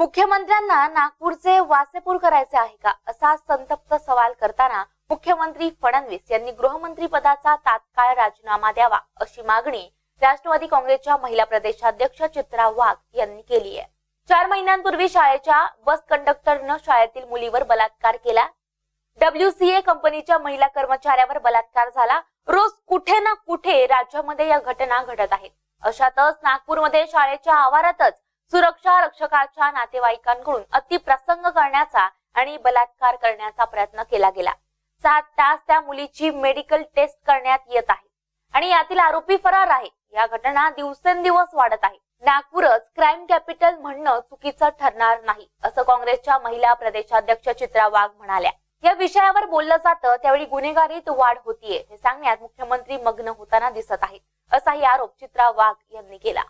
मुख्यमंत्र्यांना नागपूरचे वासेपूर करायचे आहे का? असा संतप्त सवाल करताना मुख्यमंत्री फडणवीस यांनी गृहमंत्री पदाचा तात्काळ राजीनामा द्यावा अशी मागणी राष्ट्रवादी काँग्रेसच्या महिला प्रदेशाध्यक्ष चित्रा वाघ यांनी केली आहे. चार महिन्यांपूर्वी शाळेच्या बस कंडक्टरनं शाळेतील मुलीवर बलात्कार केला. डब्ल्यूसीए कंपनीच्या महिला कर्मचाऱ्यावर बलात्कार झाला. रोज कुठे ना कुठे राज्यामध्ये या घटना घडत आहेत. अशातच नागपूरमध्ये शाळेच्या आवारातच सुरक्षा रक्षकाच्या नातेवाईकांकडून अतिप्रसंग करण्याचा आणि बलात्कार करण्याचा प्रयत्न केला गेला. सात तास त्या मुलीची मेडिकल टेस्ट करण्यात येत आहे. आणि यातील आरोपी फरार आहे. या घटना दिवसेंदिवस वाढत आहे. नागपूरच क्राईम कॅपिटल म्हणणं चुकीचं ठरणार नाही असं काँग्रेसच्या महिला प्रदेशाध्यक्ष चित्रा वाघ म्हणाल्या. या विषयावर बोललं जातं त्यावेळी गुन्हेगारीत वाढ होतीये हे सांगण्यात मुख्यमंत्री मग्न होताना दिसत आहेत असाही आरोप चित्रा वाघ यांनी केला.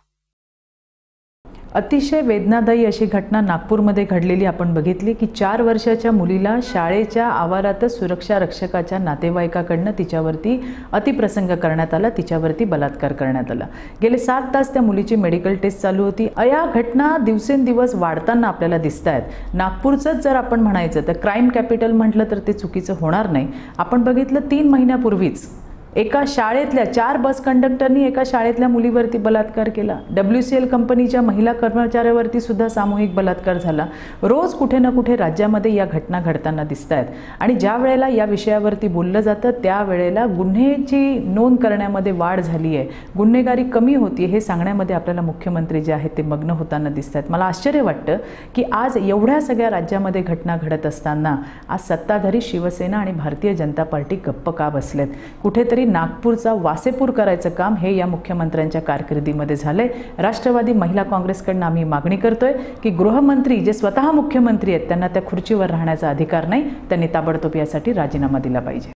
अतिशय वेदनादायी अशी घटना नागपूरमध्ये घडलेली आपण बघितली की चार वर्षाच्या मुलीला शाळेच्या आवारातच सुरक्षा रक्षकाच्या नातेवाईकाकडनं तिच्यावरती अतिप्रसंग करण्यात आला तिच्यावरती बलात्कार करण्यात आला. गेले सात तास त्या मुलीची मेडिकल टेस्ट चालू होती. या घटना दिवसेंदिवस वाढताना आपल्याला दिसत आहेत नागपूरचंच जर आपण म्हणायचं तर क्राईम कॅपिटल म्हटलं तर ते चुकीचं होणार नाही. आपण बघितलं तीन महिन्यापूर्वीच एका शाळेतल्या चार बस कंडक्टरनी एका शाळेतल्या मुलीवरती बलात्कार केला. डब्ल्यू सी एल कंपनीच्या महिला कर्मचाऱ्यावरती सुद्धा सामूहिक बलात्कार झाला. रोज कुठे ना कुठे राज्यामध्ये या घटना घडताना दिसत आहेत आणि ज्या वेळेला या विषयावरती बोललं जातं त्यावेळेला गुन्हेची नोंद करण्यामध्ये वाढ झाली आहे. गुन्हेगारी कमी होती हे सांगण्यामध्ये आपल्याला मुख्यमंत्री जे आहेत ते मग्न होताना दिसत आहेत मला आश्चर्य वाटतं की आज एवढ्या सगळ्या राज्यामध्ये घटना घडत असताना आज सत्ताधारी शिवसेना आणि भारतीय जनता पार्टी गप्प का बसलेत? कुठेतरी नागपूरचा वासेपूर करायचं काम हे या मुख्यमंत्र्यांच्या कारकिर्दीमध्ये झालंय. राष्ट्रवादी महिला काँग्रेसकडनं आम्ही मागणी करतोय की गृहमंत्री जे स्वतः मुख्यमंत्री आहेत त्यांना त्या खुर्चीवर राहण्याचा अधिकार नाही त्यांनी ताबडतोब यासाठी राजीनामा दिला पाहिजे.